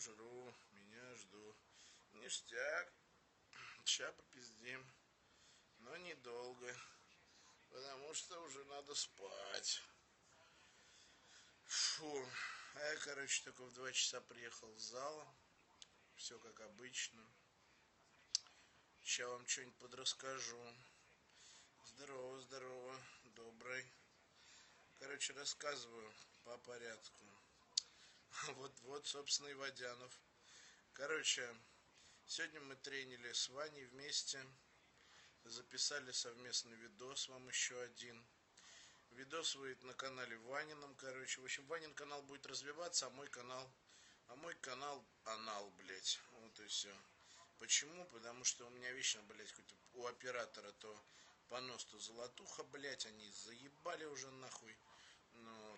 жру, меня жду. Ништяк. Ща попиздим. Но недолго. Потому что уже надо спать. Фу. А я, короче, только в два часа приехал в зал. Все как обычно. Сейчас вам что-нибудь подрасскажу. Здорово, здорово, добрый. Короче, рассказываю по порядку. Вот, вот, собственно, и Водянов. Короче, сегодня мы тренили с Ваней вместе. Записали совместный видос, вам еще один. Видос выйдет на канале Ванином, короче. В общем, Ванин канал будет развиваться, а мой канал... А мой канал анал, блядь. Вот и все. Почему? Потому что у меня вечно, блядь, какой-то у оператора то понос, то золотуха, блядь, они заебали уже нахуй.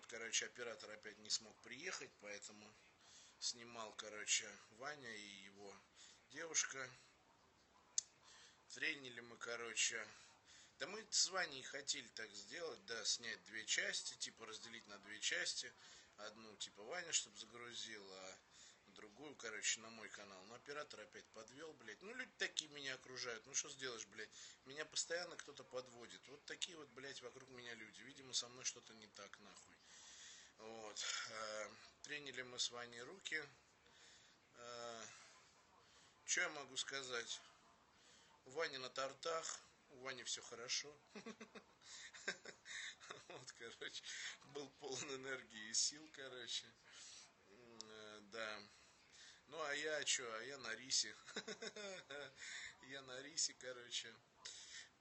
Вот, короче, оператор опять не смог приехать, поэтому снимал, короче, Ваня и его девушка. Тренили мы, короче, да мы с Ваней хотели так сделать, да, снять две части, типа разделить на две части. Одну, типа, Ваня, чтобы загрузил, а другую, короче, на мой канал. Но оператор опять подвел, блядь. Ну, люди такие меня окружают. Ну, что сделаешь, блядь? Меня постоянно кто-то подводит. Вот такие вот, блядь, вокруг меня люди. Видимо, со мной что-то не так, нахуй. Вот. Э, тренили мы с Ваней руки. Э, что я могу сказать? У Вани на тортах. У Вани все хорошо. Вот, короче, был полон энергии и сил, короче. Э, да. Ну, а я что? А я на рисе. Я на рисе, короче.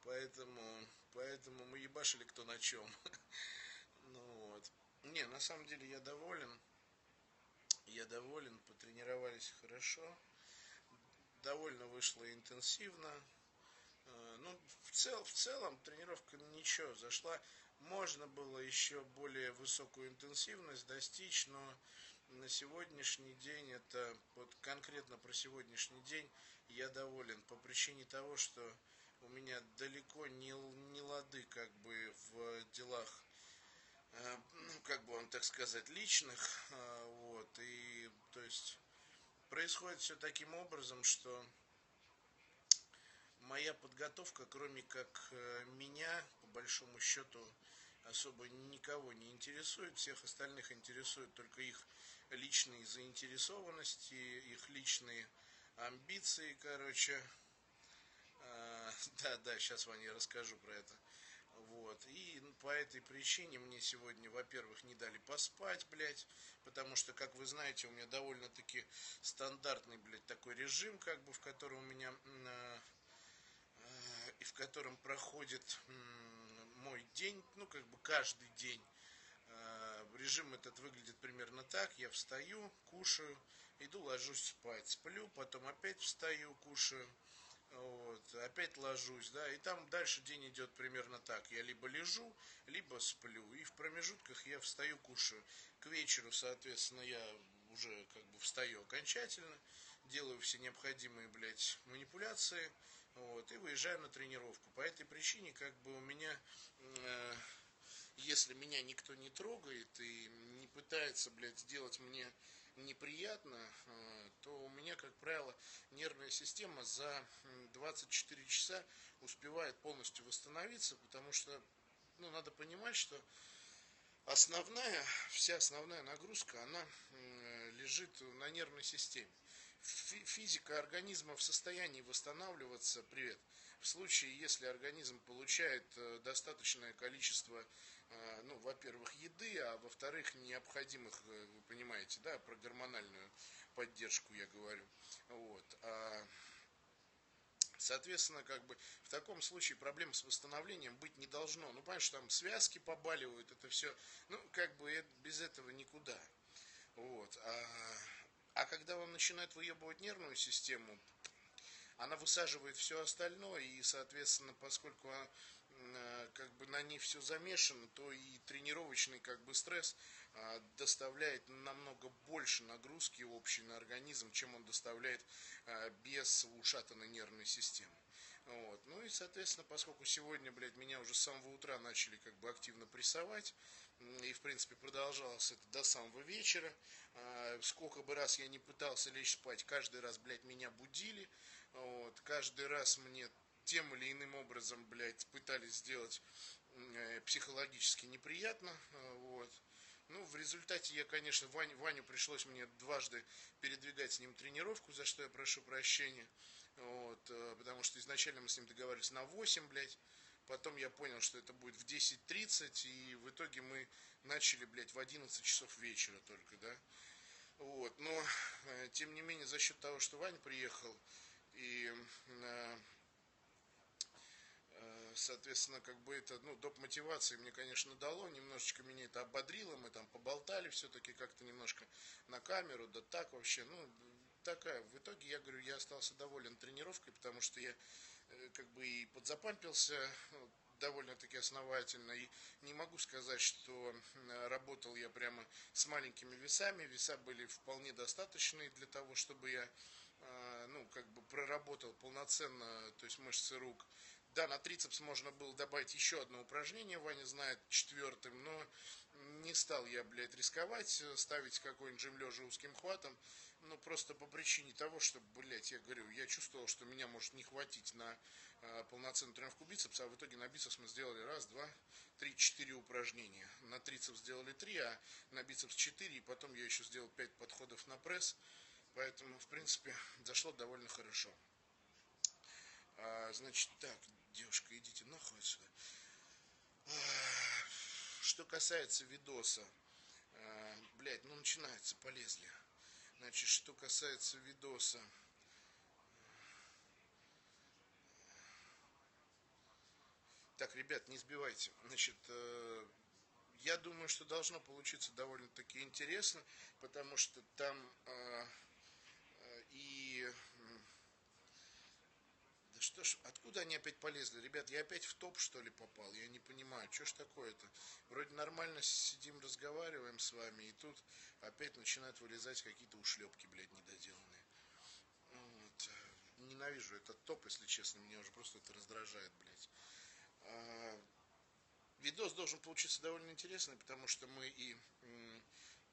Поэтому, поэтому мы ебашили кто на чем. Не, на самом деле я доволен. Я доволен, потренировались хорошо. Довольно вышло интенсивно. Э, ну, в, цел, в целом тренировка ничего зашла. Можно было еще более высокую интенсивность достичь, но на сегодняшний день, это вот конкретно про сегодняшний день, я доволен по причине того, что у меня далеко не, не лады как бы в делах, ну, как бы вам так сказать, личных, э, вот, и, то есть, происходит все таким образом, что моя подготовка, кроме как э, меня, по большому счету, особо никого не интересует, всех остальных интересует только их личные заинтересованности, их личные амбиции, короче. Да, да, сейчас вам я расскажу про это. Вот. И по этой причине мне сегодня, во-первых, не дали поспать, блядь, потому что, как вы знаете, у меня довольно-таки стандартный, блядь, такой режим, как бы, в котором у меня, э, э, и в котором проходит э, мой день, ну, как бы каждый день. Э, режим этот выглядит примерно так. Я встаю, кушаю, иду, ложусь спать. Сплю, потом опять встаю, кушаю. Вот, опять ложусь, да, и там дальше день идет примерно так. Я либо лежу, либо сплю. И в промежутках я встаю, кушаю. К вечеру, соответственно, я уже как бы встаю окончательно, делаю все необходимые, блядь, манипуляции, вот, и выезжаю на тренировку. По этой причине, как бы у меня э, если меня никто не трогает и не пытается, блядь, сделать мне неприятно, э, то у меня, как правило, нервная система за 24 часа успевает полностью восстановиться, потому что, ну, надо понимать, что основная, вся основная нагрузка, она лежит на нервной системе. Физика организма в состоянии восстанавливаться, привет, в случае, если организм получает э, достаточное количество, э, ну, во-первых, еды, а во-вторых, необходимых, э, вы понимаете, да, про гормональную поддержку я говорю, вот, а Соответственно, как бы в таком случае проблем с восстановлением быть не должно. Ну, понимаешь, там связки побаливают, это все. Ну, как бы без этого никуда. Вот. А а когда вам начинает выебывать нервную систему, она высаживает все остальное, и, соответственно, поскольку э, как бы на ней все замешано, то и тренировочный как бы стресс а, доставляет намного больше нагрузки общей на организм, чем он доставляет а, без ушатанной нервной системы. Вот. Ну и, соответственно, поскольку сегодня, блядь, меня уже с самого утра начали как бы активно прессовать, И, в принципе, продолжалось это до самого вечера. Сколько бы раз я не пытался лечь спать, каждый раз, блядь, меня будили. Вот, каждый раз мне тем или иным образом, блядь, пытались сделать э, психологически неприятно. Вот. Ну, в результате я, конечно, Ваню, Ваню пришлось мне дважды передвигать с ним тренировку, за что я прошу прощения. Вот, э, потому что изначально мы с ним договаривались на 8, блядь. Потом я понял, что это будет в 10.30, и в итоге мы начали, блядь, в 11 часов вечера только, да. Вот, но, э, тем не менее, за счет того, что Вань приехал, и э, соответственно, как бы это, ну, доп. мотивации мне, конечно, дало, немножечко меня это ободрило, мы там поболтали все-таки как-то немножко на камеру, да так вообще, ну, такая, в итоге, я говорю, я остался доволен тренировкой, потому что я э, как бы и подзапампился ну, довольно-таки основательно, и не могу сказать, что работал я прямо с маленькими весами, веса были вполне достаточные для того, чтобы я э, ну, как бы проработал полноценно, то есть мышцы рук, да, на трицепс можно было добавить еще одно упражнение, Ваня знает, четвертым, но не стал я, блядь, рисковать, ставить какой-нибудь жим лежа узким хватом, ну, просто по причине того, что, блядь, я говорю, я чувствовал, что меня может не хватить на э, полноценную тренировку бицепса, а в итоге на бицепс мы сделали раз, два, три, четыре упражнения. На трицепс сделали три, а на бицепс четыре, и потом я еще сделал пять подходов на пресс, поэтому, в принципе, зашло довольно хорошо. А, значит, так, девушка, идите нахуй отсюда. Что касается видоса, блять, ну начинается, полезли. Значит, что касается видоса, Так, ребят, не сбивайте. Значит, э, я думаю, что должно получиться довольно-таки интересно, потому что там э, э, и что ж, откуда они опять полезли? Ребят, я опять в топ, что ли, попал? Я не понимаю, что ж такое-то? Вроде нормально сидим, разговариваем с вами, и тут опять начинают вылезать какие-то ушлепки, блядь, недоделанные. Вот. Ненавижу этот топ, если честно, меня уже просто это раздражает, блядь. А, видос должен получиться довольно интересный, потому что мы и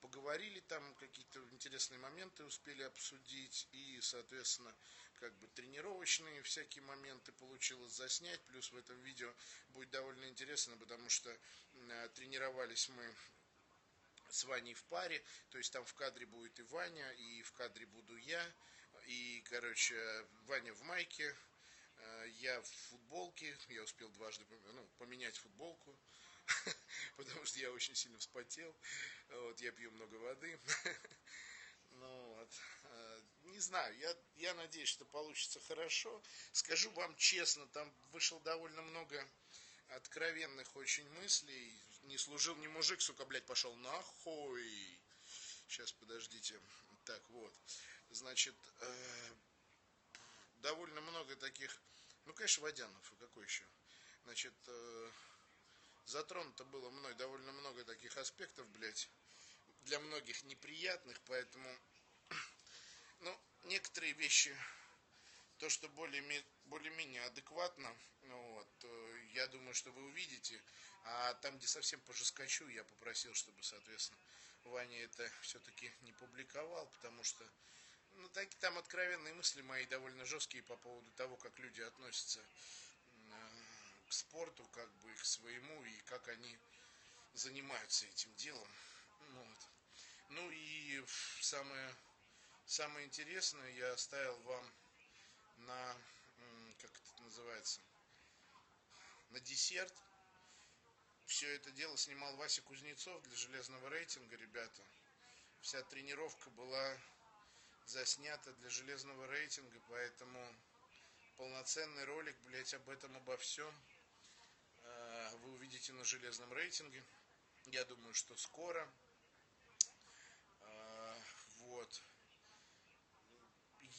поговорили там, какие-то интересные моменты успели обсудить, и, соответственно, как бы тренировочные всякие моменты получилось заснять, плюс в этом видео будет довольно интересно, потому что э, тренировались мы с Ваней в паре, то есть там в кадре будет и Ваня, и в кадре буду я, и, короче, Ваня в майке, э, я в футболке, я успел дважды ну, поменять футболку, потому что я очень сильно вспотел, вот, я пью много воды, ну вот, э, не знаю, я, я надеюсь, что получится хорошо. Скажу вам честно, там вышло довольно много откровенных очень мыслей. Не служил ни мужик, сука, блядь, пошел нахуй. Сейчас, подождите. Так, вот. Значит, э, довольно много таких... Ну, конечно, Водянов, и какой еще? Значит, э, затронуто было мной довольно много таких аспектов, блядь, для многих неприятных, поэтому ну, некоторые вещи, то, что более-менее более адекватно, ну, вот, я думаю, что вы увидите. А там, где совсем пожескочу, я попросил, чтобы, соответственно, Ваня это все-таки не публиковал, потому что ну, так, там откровенные мысли мои довольно жесткие по поводу того, как люди относятся к спорту, как бы к своему, и как они занимаются этим делом. Ну, вот. ну и самое Самое интересное я оставил вам на, как это называется, на десерт. Все это дело снимал Вася Кузнецов для железного рейтинга, ребята. Вся тренировка была заснята для железного рейтинга, поэтому полноценный ролик, блять, об этом, обо всем вы увидите на железном рейтинге. Я думаю, что скоро. Э, вот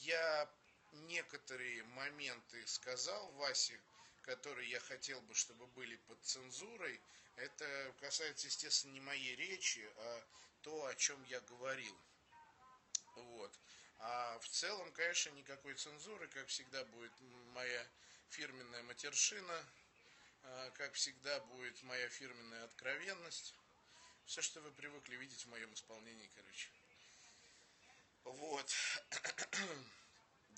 я некоторые моменты сказал Васе, которые я хотел бы, чтобы были под цензурой. Это касается, естественно, не моей речи, а то, о чем я говорил. Вот. А в целом, конечно, никакой цензуры, как всегда, будет моя фирменная матершина, а, как всегда, будет моя фирменная откровенность. Все, что вы привыкли видеть в моем исполнении, короче. Вот.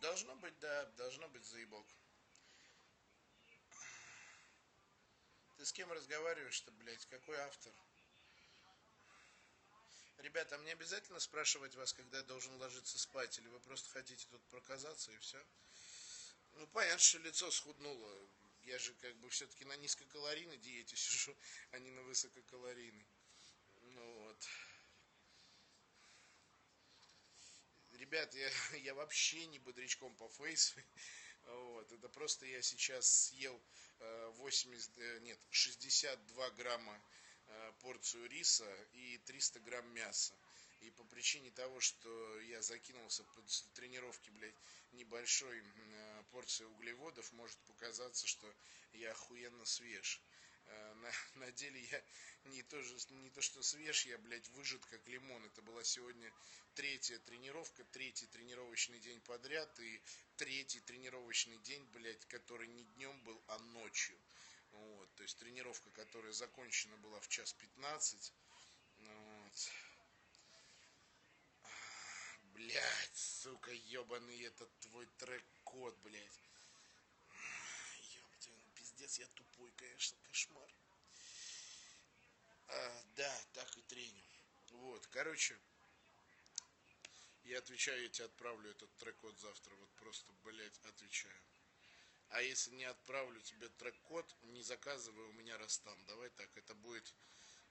Должно быть, да, должно быть заебок. Ты с кем разговариваешь-то, блядь? Какой автор? Ребята, а мне обязательно спрашивать вас, когда я должен ложиться спать, или вы просто хотите тут проказаться и все? Ну, понятно, что лицо схуднуло. Я же как бы все-таки на низкокалорийной диете сижу, а не на высококалорийной. Ну вот. Ребят, я, я вообще не бодрячком по фейсу. Вот. Это просто я сейчас съел 80, э, э, нет, 62 грамма э, порцию риса и 300 грамм мяса. И по причине того, что я закинулся под тренировки, блядь, небольшой э, порции углеводов, может показаться, что я охуенно свеж. Э, на, на деле я не то, же, не то, что свеж, я, блядь, выжат как лимон. Это была сегодня третья тренировка, третий тренировочный день подряд и третий тренировочный день, блядь, который не днем был, а ночью. Вот, то есть тренировка, которая закончена была в час 15, Блять, сука, ебаный этот твой трек-код, блядь. Ёптин, пиздец, я тупой, конечно, кошмар. А, да, так и треню. Вот, короче, я отвечаю, я тебе отправлю этот трек-код завтра. Вот просто, блядь, отвечаю. А если не отправлю тебе трек-код, не заказывай у меня Растам. Давай так, это будет...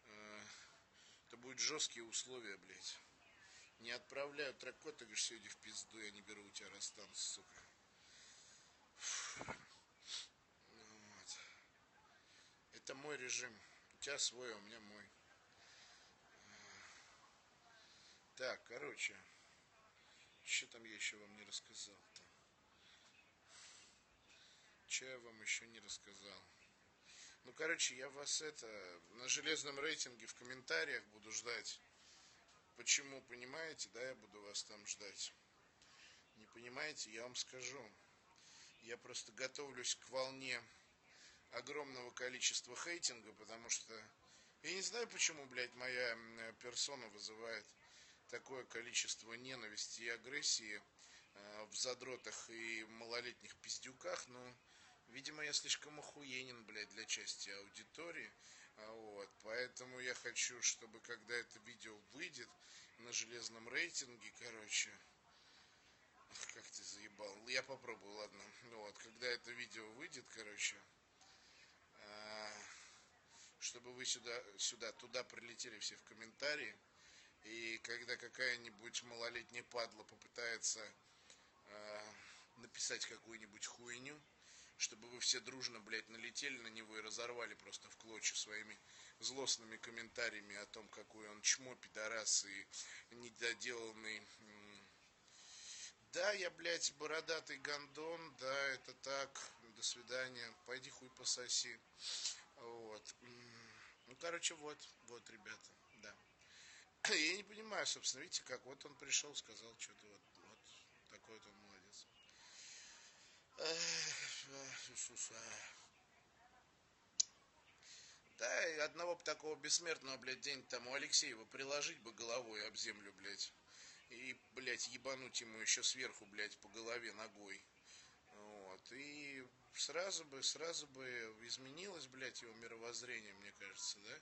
Э, это будет жесткие условия, блядь. Не отправляю трек-код, ты говоришь, сегодня в пизду, я не беру у тебя Растам, сука. Вот. Это мой режим. У тебя свой, а у меня мой. Так, короче. Что там я еще вам не рассказал-то? Че я вам еще не рассказал? Ну, короче, я вас это на железном рейтинге в комментариях буду ждать. Почему, понимаете, да, я буду вас там ждать. Не понимаете, я вам скажу. Я просто готовлюсь к волне огромного количества хейтинга, потому что я не знаю, почему, блядь, моя персона вызывает такое количество ненависти и агрессии э, в задротах и малолетних пиздюках, но, видимо, я слишком охуенен, блядь, для части аудитории. А вот, поэтому я хочу, чтобы когда это видео выйдет на железном рейтинге, короче, как ты заебал, я попробую, ладно, вот, когда это видео выйдет, короче, э, чтобы вы сюда, сюда, туда прилетели все в комментарии, и когда какая-нибудь малолетняя падла попытается э, написать какую-нибудь хуйню, чтобы вы все дружно, блядь, налетели на него и разорвали просто в клочья своими злостными комментариями о том, какой он чмо, пидорас и недоделанный. Да, я, блядь, бородатый гондон, да, это так, до свидания, пойди хуй пососи. Вот. Ну, короче, вот, вот, ребята. Я не понимаю, собственно, видите, как вот он пришел, сказал что-то вот, вот такой вот он молодец. Да, и одного такого бессмертного, блядь, день там у Алексеева приложить бы головой об землю, блядь. И, блядь, ебануть ему еще сверху, блядь, по голове ногой. Вот. И сразу бы, сразу бы изменилось, блядь, его мировоззрение, мне кажется, да?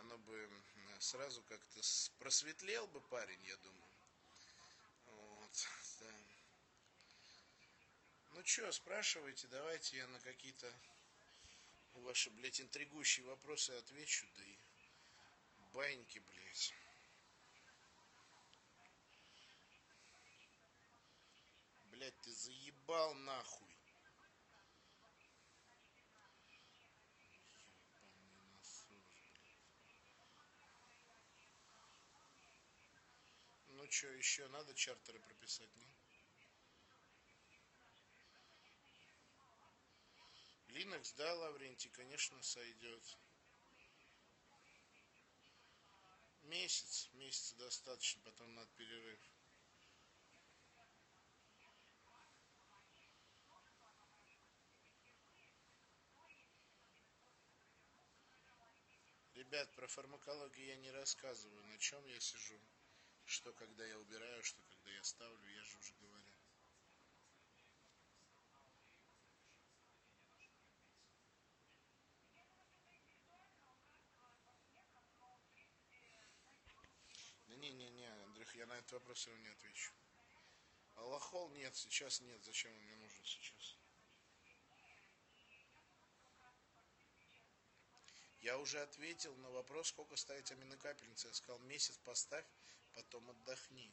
оно бы сразу как-то просветлел бы парень, я думаю. Вот, да. Ну что, спрашивайте, давайте я на какие-то ваши, блядь, интригующие вопросы отвечу, да и баньки, блядь. Блядь, ты заебал нахуй. Ну что, еще надо чартеры прописать, не? Linux, да, Лаврентий, конечно, сойдет. Месяц, месяца достаточно, потом надо перерыв. Ребят, про фармакологию я не рассказываю, на чем я сижу, что когда я убираю, что когда я ставлю, я же уже говорил. Да не, не, не, Андрюх, я на этот вопрос равно не отвечу. Аллахол нет, сейчас нет, зачем он мне нужен сейчас? Я уже ответил на вопрос, сколько ставить аминокапельницы. Я сказал, месяц поставь, потом отдохни.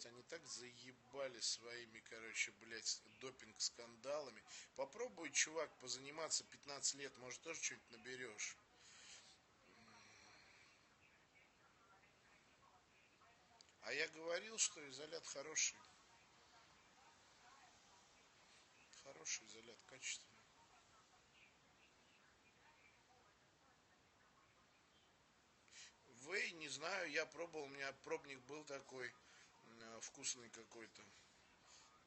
Блять, они так заебали своими, короче, блять, допинг-скандалами. Попробуй, чувак, позаниматься 15 лет, может, тоже что-нибудь наберешь. А я говорил, что изолят хороший. Хороший изолят, качественный. Вэй, не знаю, я пробовал, у меня пробник был такой вкусный какой-то.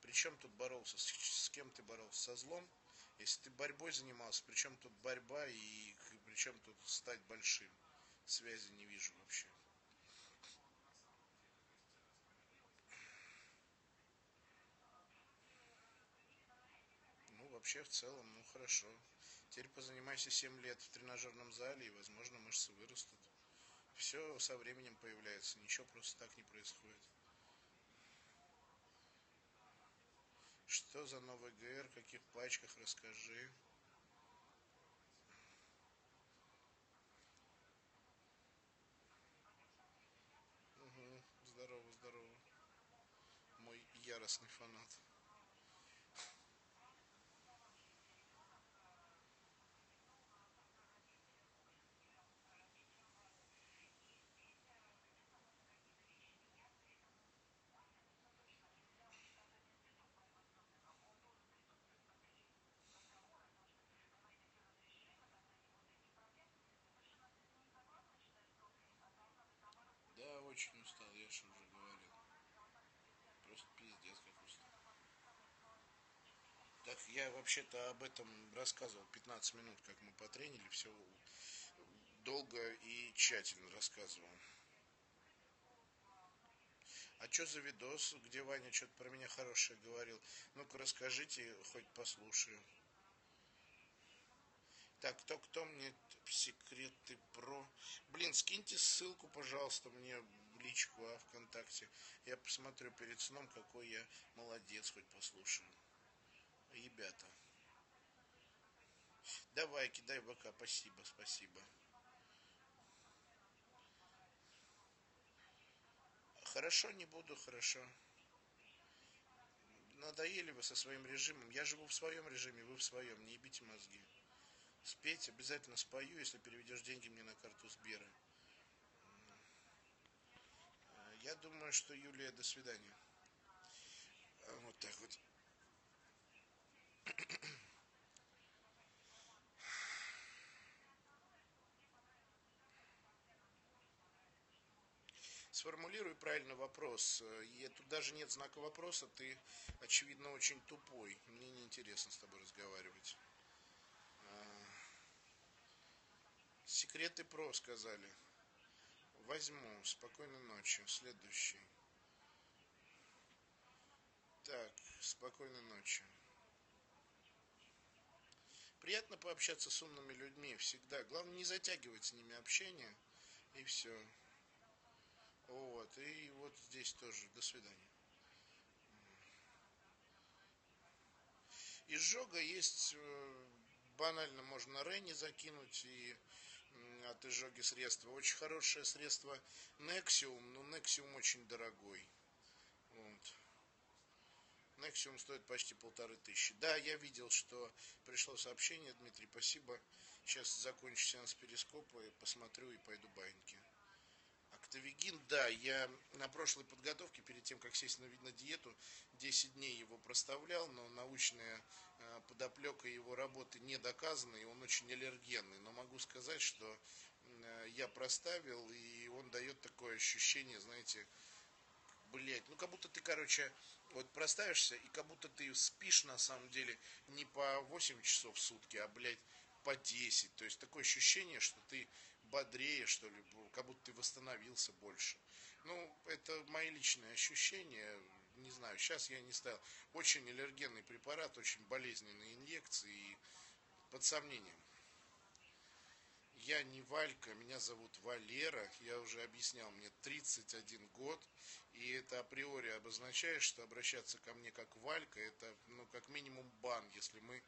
Причем тут боролся? С, с кем ты боролся? Со злом? Если ты борьбой занимался, причем тут борьба и причем тут стать большим? Связи не вижу вообще. вообще в целом, ну хорошо. Теперь позанимайся 7 лет в тренажерном зале, и, возможно, мышцы вырастут. Все со временем появляется, ничего просто так не происходит. Что за новый ГР, каких пачках, расскажи. Угу, здорово, здорово. Мой яростный фанат. очень устал, я же уже говорил. Просто пиздец как устал. Так я вообще-то об этом рассказывал 15 минут, как мы потренили, все долго и тщательно рассказывал. А что за видос, где Ваня что-то про меня хорошее говорил? Ну-ка расскажите, хоть послушаю. Так, кто, кто мне секреты про... Блин, скиньте ссылку, пожалуйста, мне личку, а ВКонтакте. Я посмотрю перед сном, какой я молодец, хоть послушаю. Ребята. Давай, кидай бока. Спасибо, спасибо. Хорошо, не буду, хорошо. Надоели вы со своим режимом. Я живу в своем режиме, вы в своем. Не ебите мозги. Спеть обязательно спою, если переведешь деньги мне на карту Сбера. Я думаю, что Юлия, до свидания. А, вот так вот. Сформулируй правильно вопрос. И тут даже нет знака вопроса, ты, очевидно, очень тупой. Мне неинтересно с тобой разговаривать. А, секреты про сказали. Возьму. Спокойной ночи. Следующий. Так, спокойной ночи. Приятно пообщаться с умными людьми всегда. Главное не затягивать с ними общение. И все. Вот. И вот здесь тоже. До свидания. Изжога есть э, банально можно Ренни закинуть и от изжоги средства. Очень хорошее средство Nexium, но Nexium очень дорогой. Nexium стоит почти полторы тысячи. Да, я видел, что пришло сообщение, Дмитрий, спасибо. Сейчас закончу сеанс перископа, и посмотрю и пойду баньки. Октавигин, да, я на прошлой подготовке, перед тем, как сесть на, на диету, 10 дней его проставлял, но научная э, подоплека его работы не доказана, и он очень аллергенный. Но могу сказать, что э, я проставил, и он дает такое ощущение, знаете, блядь, ну как будто ты, короче, вот проставишься, и как будто ты спишь на самом деле не по 8 часов в сутки, а, блядь, по 10. То есть такое ощущение, что ты бодрее, что ли, как будто ты восстановился больше. Ну, это мои личные ощущения. Не знаю, сейчас я не ставил. Очень аллергенный препарат, очень болезненные инъекции и под сомнением. Я не Валька, меня зовут Валера, я уже объяснял, мне 31 год, и это априори обозначает, что обращаться ко мне как Валька, это, ну, как минимум бан, если мы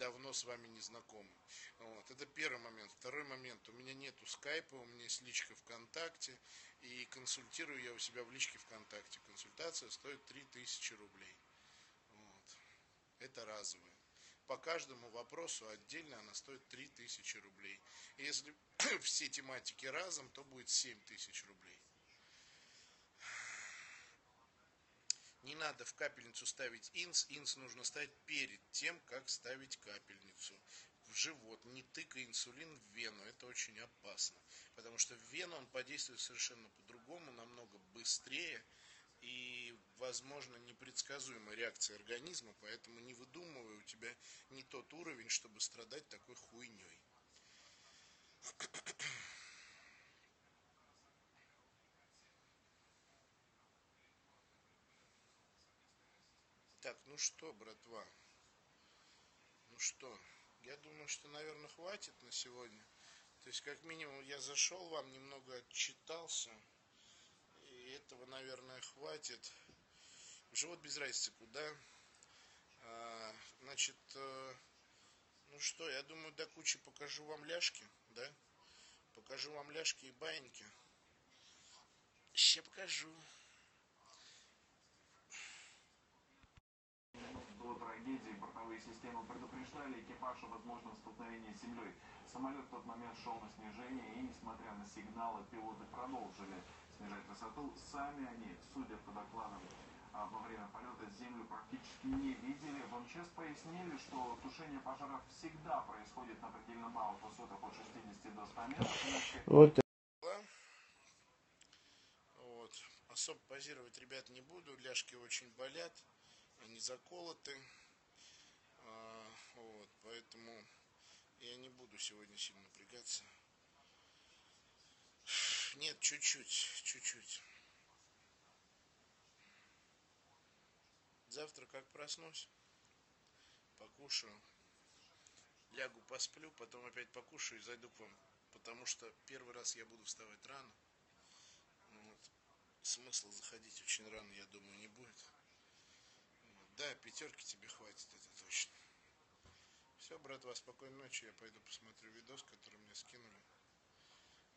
давно с вами не знакомы. Вот, это первый момент. Второй момент, у меня нету скайпа, у меня есть личка ВКонтакте, и консультирую я у себя в личке ВКонтакте. Консультация стоит 3000 рублей. Вот. Это разовая по каждому вопросу отдельно она стоит 3000 рублей. Если все тематики разом, то будет 7000 рублей. Не надо в капельницу ставить инс. Инс нужно ставить перед тем, как ставить капельницу в живот. Не тыкай инсулин в вену. Это очень опасно. Потому что в вену он подействует совершенно по-другому, намного быстрее и, возможно, непредсказуемая реакция организма, поэтому не выдумывай, у тебя не тот уровень, чтобы страдать такой хуйней. Так, ну что, братва? Ну что, я думаю, что, наверное, хватит на сегодня. То есть, как минимум, я зашел вам, немного отчитался этого, наверное, хватит. Живот без разницы куда. А, значит, э, ну что, я думаю, до кучи покажу вам ляжки, да? Покажу вам ляжки и баиньки. Сейчас покажу. До трагедии бортовые системы предупреждали экипаж о возможном столкновении с землей. Самолет в тот момент шел на снижение и, несмотря на сигналы, пилоты продолжили снижать высоту. Сами они, судя по докладам, а, во время полета землю практически не видели. В МЧС пояснили, что тушение пожаров всегда происходит на предельно малых высотах от 60 до 100 метров. Вот. Вот. Особо позировать, ребят, не буду. Ляжки очень болят. Они заколоты. А, вот. Поэтому я не буду сегодня сильно напрягаться. Нет, чуть-чуть, чуть-чуть. Завтра как проснусь, покушаю, лягу посплю, потом опять покушаю и зайду к вам. Потому что первый раз я буду вставать рано. Вот. Смысла заходить очень рано, я думаю, не будет. Вот. Да, пятерки тебе хватит, это точно. Все, брат, вас спокойной ночи. Я пойду посмотрю видос, который мне скинули.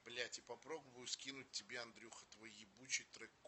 Блять, и попробую скинуть тебе, Андрюха, твой ебучий трек-код.